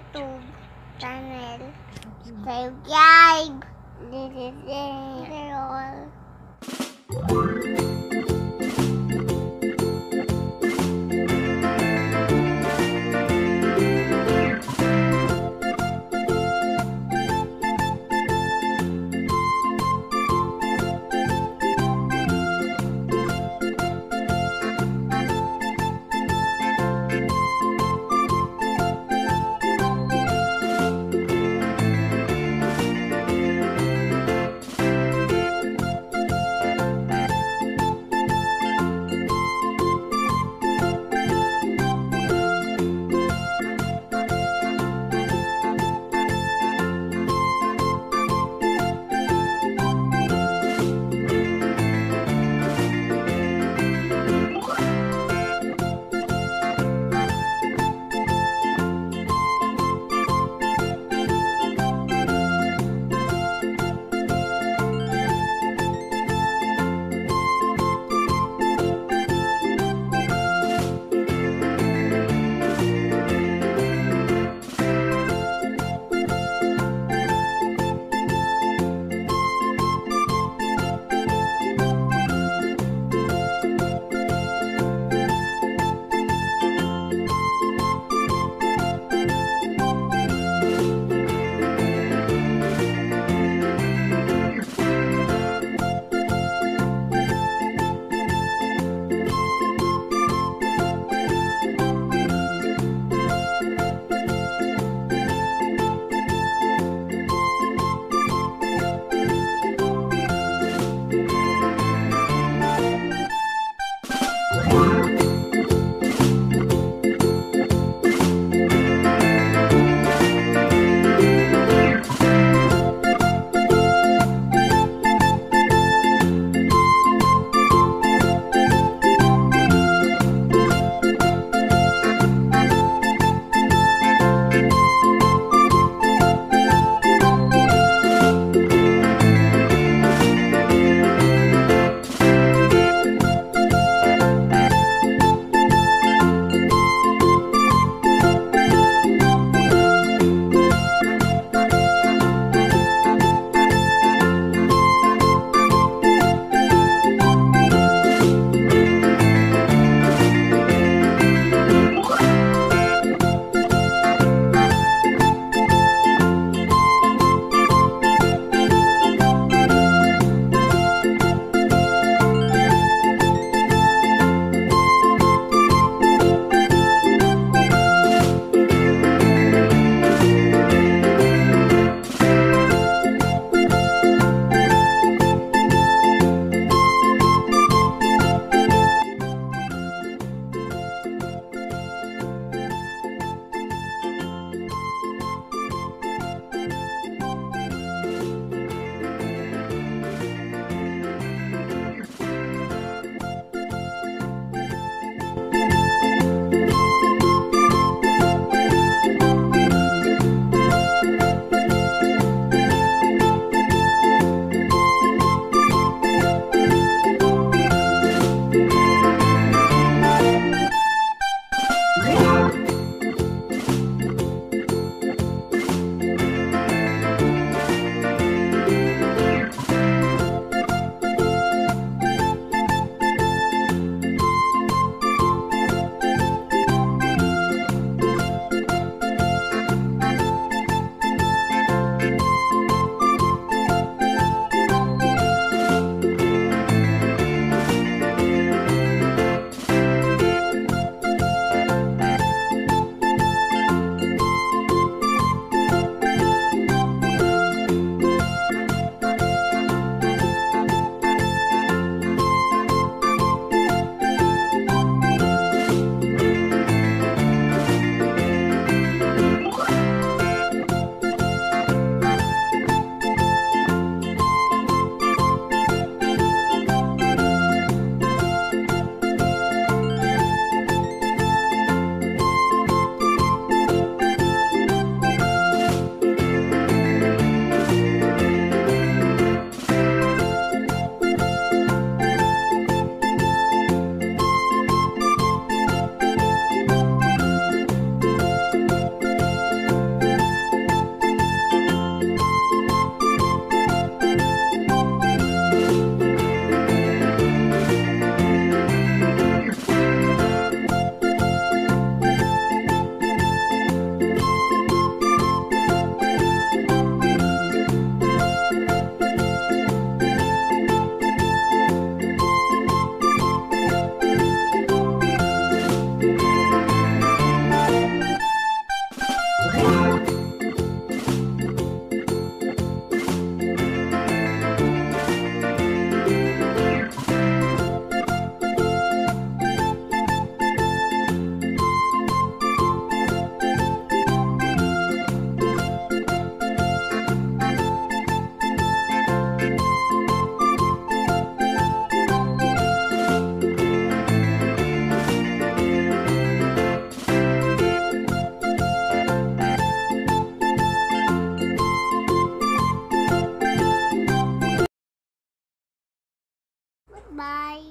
YouTube channel. Subscribe. This is it all. Bye.